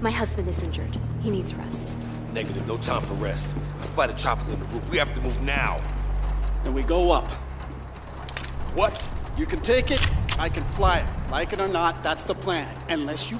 My husband is injured. He needs rest. Negative, no time for rest. I spy the choppers on the roof. We have to move now. Then we go up. What? You can take it, I can fly it. Like it or not, that's the plan. Unless you